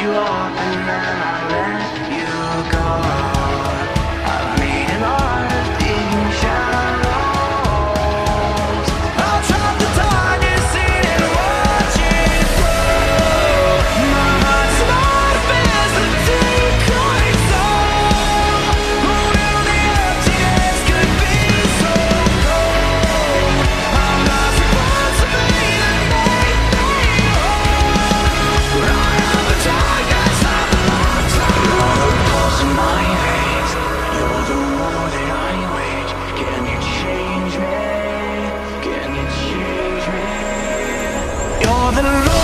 you are, and then I let the Lord.